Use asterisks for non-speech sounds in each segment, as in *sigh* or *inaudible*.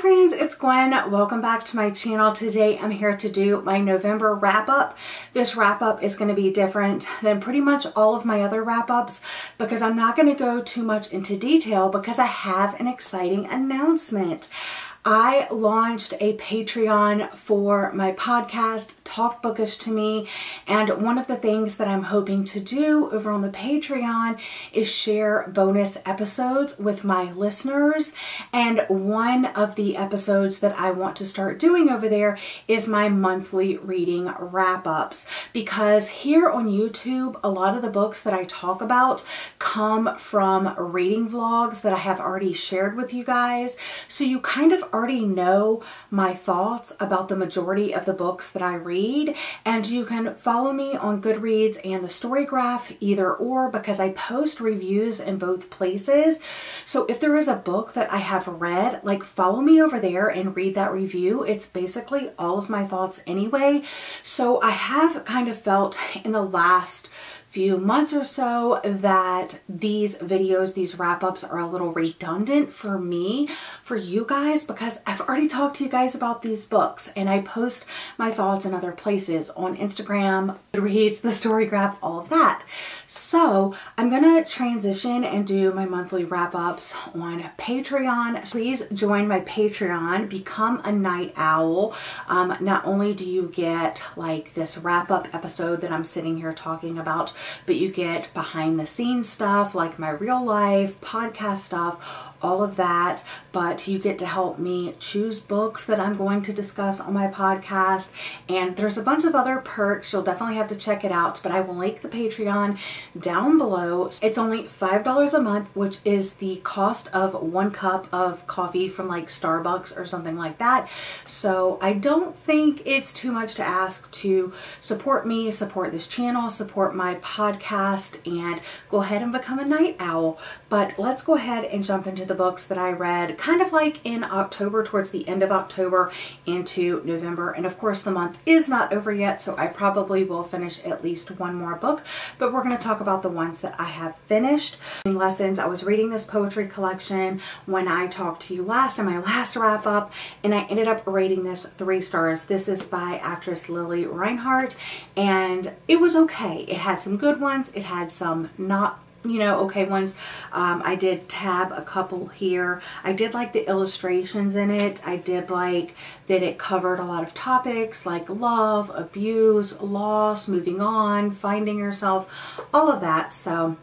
Friends, it's Gwen. Welcome back to my channel. Today I'm here to do my November wrap up. This wrap up is going to be different than pretty much all of my other wrap ups because I'm not going to go too much into detail because I have an exciting announcement. I launched a Patreon for my podcast, Talk Bookish to Me, and one of the things that I'm hoping to do over on the Patreon is share bonus episodes with my listeners. And one of the episodes that I want to start doing over there is my monthly reading wrap ups because here on YouTube, a lot of the books that I talk about come from reading vlogs that I have already shared with you guys. So you kind of already know my thoughts about the majority of the books that I read and you can follow me on Goodreads and the Storygraph either or because I post reviews in both places. So if there is a book that I have read, like follow me over there and read that review. It's basically all of my thoughts anyway. So I have kind of felt in the last few months or so that these videos, these wrap-ups are a little redundant for me, for you guys, because I've already talked to you guys about these books and I post my thoughts in other places on Instagram, Reads, the Storygraph, all of that. So I'm gonna transition and do my monthly wrap-ups on Patreon. Please join my Patreon, become a night owl. Um, not only do you get like this wrap-up episode that I'm sitting here talking about, but you get behind the scenes stuff like my real life, podcast stuff, all of that, but you get to help me choose books that I'm going to discuss on my podcast. And there's a bunch of other perks. You'll definitely have to check it out, but I will link the Patreon down below. It's only $5 a month, which is the cost of one cup of coffee from like Starbucks or something like that. So I don't think it's too much to ask to support me, support this channel, support my podcast, and go ahead and become a night owl. But let's go ahead and jump into the books that I read kind of like in October, towards the end of October into November. And of course the month is not over yet, so I probably will finish at least one more book, but we're going to talk about the ones that I have finished. Lessons, I was reading this poetry collection when I talked to you last in my last wrap up, and I ended up rating this three stars. This is by actress Lili Reinhart, and it was okay. It had some good ones. It had some not you know, okay ones. Um, I did tab a couple here. I did like the illustrations in it. I did like that it covered a lot of topics like love, abuse, loss, moving on, finding yourself, all of that. So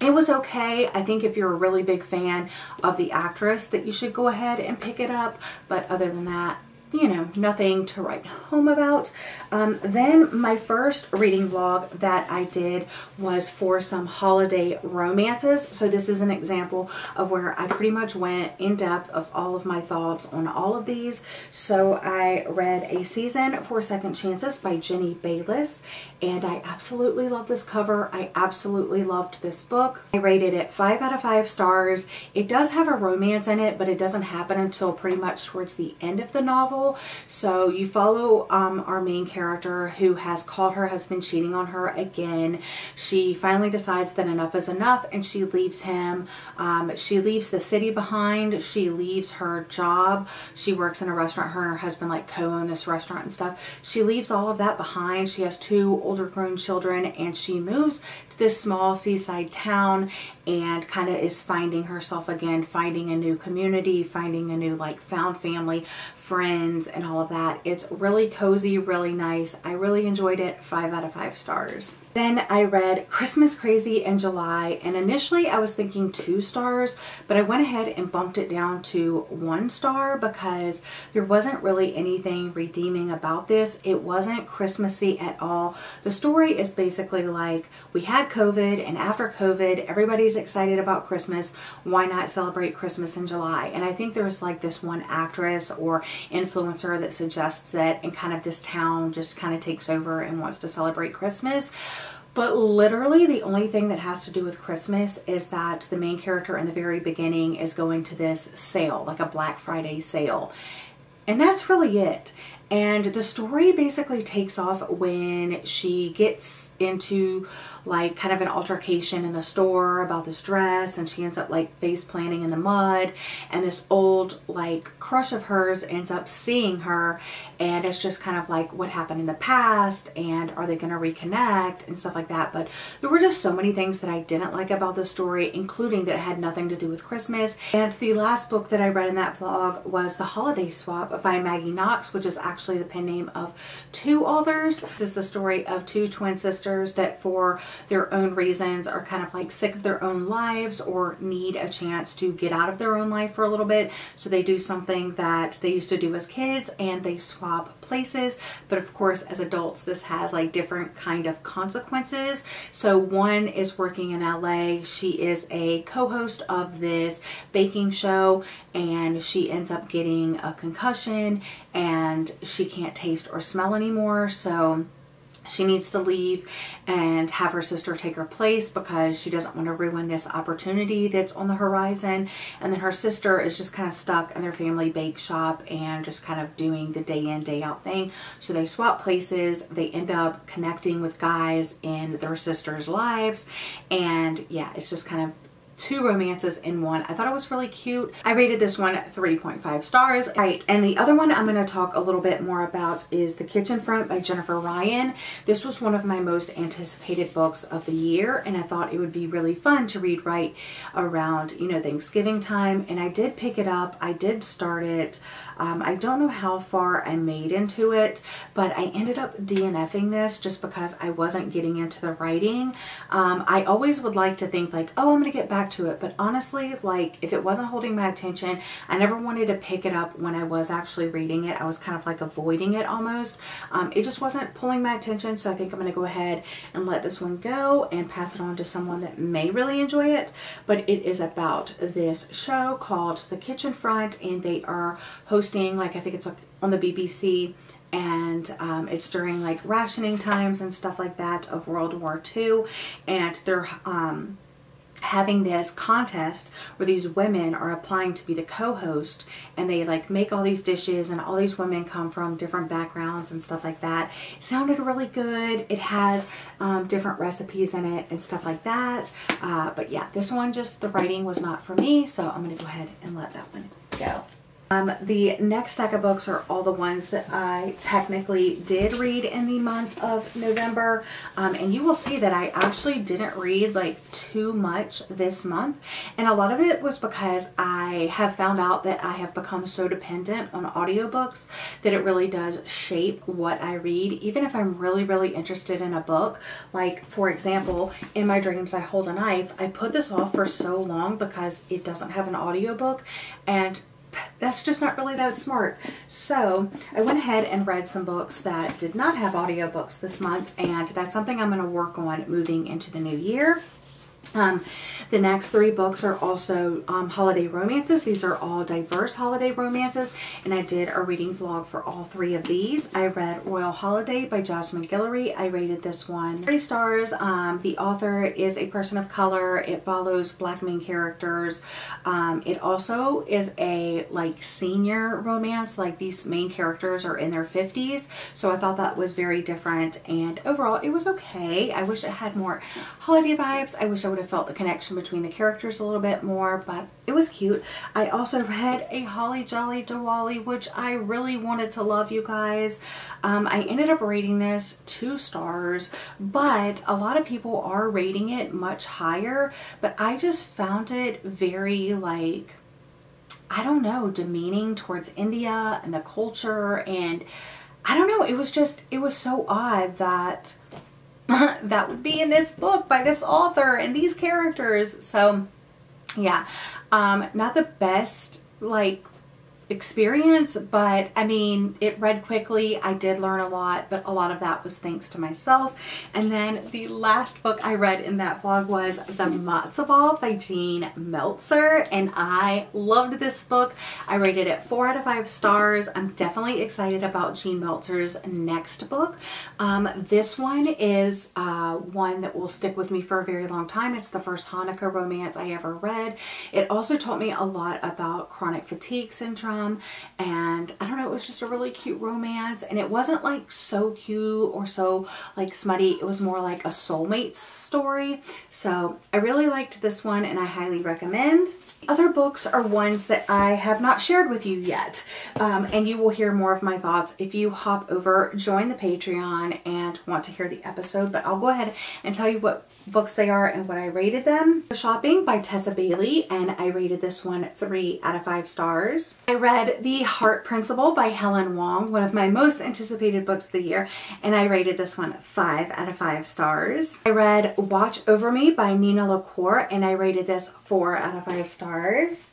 it was okay. I think if you're a really big fan of the actress that you should go ahead and pick it up. But other than that, you know, nothing to write home about. Um, then my first reading vlog that I did was for some holiday romances. So this is an example of where I pretty much went in depth of all of my thoughts on all of these. So I read A Season for Second Chances by Jenny Bayliss and I absolutely love this cover. I absolutely loved this book. I rated it 5 out of 5 stars. It does have a romance in it, but it doesn't happen until pretty much towards the end of the novel. So you follow um, our main character who has caught her husband cheating on her again. She finally decides that enough is enough and she leaves him. Um, she leaves the city behind. She leaves her job. She works in a restaurant. Her and her husband like co-own this restaurant and stuff. She leaves all of that behind. She has two older grown children and she moves to this small seaside town and kind of is finding herself again, finding a new community, finding a new like found family, friends and all of that. It's really cozy, really nice. I really enjoyed it. Five out of five stars. Then I read Christmas Crazy in July and initially I was thinking two stars but I went ahead and bumped it down to one star because there wasn't really anything redeeming about this. It wasn't Christmassy at all. The story is basically like we had COVID and after COVID everybody's excited about Christmas. Why not celebrate Christmas in July? And I think there's like this one actress or influencer that suggests it and kind of this town just kind of takes over and wants to celebrate Christmas. But literally the only thing that has to do with Christmas is that the main character in the very beginning is going to this sale, like a Black Friday sale. And that's really it. And the story basically takes off when she gets into like kind of an altercation in the store about this dress and she ends up like face planting in the mud. And this old like crush of hers ends up seeing her and it's just kind of like what happened in the past and are they going to reconnect and stuff like that. But there were just so many things that I didn't like about the story including that it had nothing to do with Christmas. And the last book that I read in that vlog was The Holiday Swap by Maggie Knox which is actually the pen name of two authors. This is the story of two twin sisters that for their own reasons are kind of like sick of their own lives or need a chance to get out of their own life for a little bit so they do something that they used to do as kids and they swap swap places. But of course, as adults, this has like different kind of consequences. So one is working in LA. She is a co-host of this baking show and she ends up getting a concussion and she can't taste or smell anymore. So she needs to leave and have her sister take her place because she doesn't want to ruin this opportunity that's on the horizon. And then her sister is just kind of stuck in their family bake shop and just kind of doing the day in, day out thing. So they swap places. They end up connecting with guys in their sister's lives. And yeah, it's just kind of two romances in one. I thought it was really cute. I rated this one 3.5 stars. Right, and the other one I'm going to talk a little bit more about is The Kitchen Front by Jennifer Ryan. This was one of my most anticipated books of the year, and I thought it would be really fun to read right around, you know, Thanksgiving time, and I did pick it up. I did start it. Um, I don't know how far I made into it, but I ended up DNFing this just because I wasn't getting into the writing. Um, I always would like to think like, oh, I'm going to get back to it. But honestly, like if it wasn't holding my attention, I never wanted to pick it up when I was actually reading it. I was kind of like avoiding it almost. Um, it just wasn't pulling my attention. So I think I'm going to go ahead and let this one go and pass it on to someone that may really enjoy it. But it is about this show called The Kitchen Front and they are hosting hosting, like I think it's like on the BBC, and um, it's during like rationing times and stuff like that of World War II, and they're um, having this contest where these women are applying to be the co-host and they like make all these dishes and all these women come from different backgrounds and stuff like that. It sounded really good. It has um, different recipes in it and stuff like that. Uh, but yeah, this one just, the writing was not for me. So I'm to go ahead and let that one go. Um, the next stack of books are all the ones that I technically did read in the month of November. Um, and you will see that I actually didn't read like too much this month. And a lot of it was because I have found out that I have become so dependent on audiobooks that it really does shape what I read. Even if I'm really, really interested in a book, like for example, In My Dreams I Hold a Knife, I put this off for so long because it doesn't have an audiobook. And that's just not really that smart. So I went ahead and read some books that did not have audiobooks this month and that's something I'm going to work on moving into the new year. Um, the next three books are also um, holiday romances. These are all diverse holiday romances, and I did a reading vlog for all three of these. I read Royal Holiday by Jasmine Guillory. I rated this one three stars. Um, the author is a person of color. It follows black main characters. Um, it also is a like senior romance. Like these main characters are in their 50s, so I thought that was very different. And overall, it was okay. I wish it had more holiday vibes. I wish I would have felt the connection between the characters a little bit more, but it was cute. I also read a Holly Jolly Diwali, which I really wanted to love, you guys. Um, I ended up rating this two stars, but a lot of people are rating it much higher, but I just found it very like, I don't know, demeaning towards India and the culture and I don't know, it was just, it was so odd that *laughs* that would be in this book by this author and these characters. So yeah, um, not the best like experience, but I mean, it read quickly. I did learn a lot, but a lot of that was thanks to myself. And then the last book I read in that vlog was The Matzo Ball by Jean Meltzer, and I loved this book. I rated it four out of five stars. I'm definitely excited about Jean Meltzer's next book. Um, this one is uh, one that will stick with me for a very long time. It's the first Hanukkah romance I ever read. It also taught me a lot about chronic fatigue syndrome and I don't know, it was just a really cute romance and it wasn't like so cute or so like smutty. It was more like a soulmate story. So I really liked this one and I highly recommend. Other books are ones that I have not shared with you yet, um, and you will hear more of my thoughts if you hop over, join the Patreon, and want to hear the episode, but I'll go ahead and tell you what books they are and what I rated them. Shopping by Tessa Bailey, and I rated this one three out of five stars. I read The Heart Principle by Helen Hoang, one of my most anticipated books of the year, and I rated this one five out of five stars. I read Watch Over Me by Nina LaCour, and I rated this four out of five stars stars.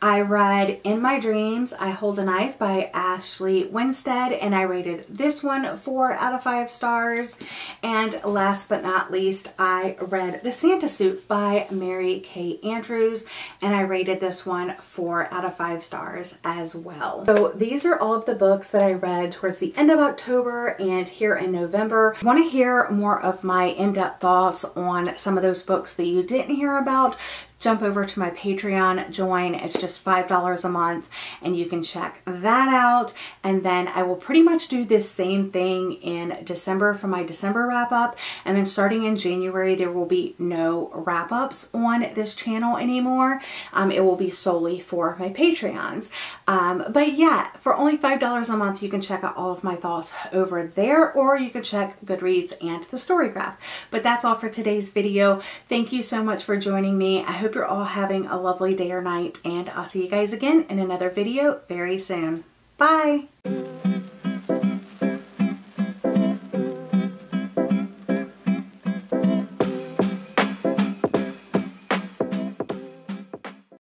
I read In My Dreams, I Hold a Knife by Ashley Winstead, and I rated this one 4 out of 5 stars. And last but not least, I read The Santa Suit by Mary Kay Andrews, and I rated this one 4 out of 5 stars as well. So these are all of the books that I read towards the end of October and here in November. You want to hear more of my in-depth thoughts on some of those books that you didn't hear about, jump over to my Patreon, join. It's just $5 a month and you can check that out. And then I will pretty much do this same thing in December for my December wrap up. And then starting in January, there will be no wrap ups on this channel anymore. Um, it will be solely for my Patreons. Um, but yeah, for only $5 a month, you can check out all of my thoughts over there or you can check Goodreads and the Storygraph. But that's all for today's video. Thank you so much for joining me. I hope hope you're all having a lovely day or night and I'll see you guys again in another video very soon. Bye!